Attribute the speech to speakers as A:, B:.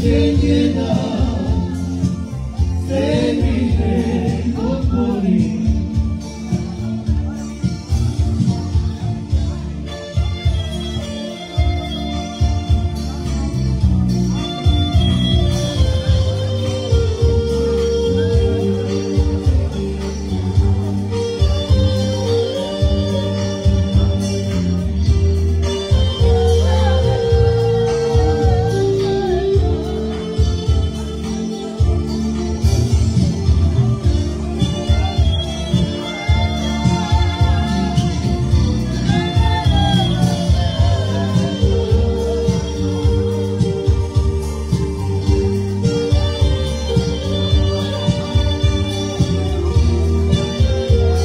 A: Senhor, Senhor, Senhor, Senhor,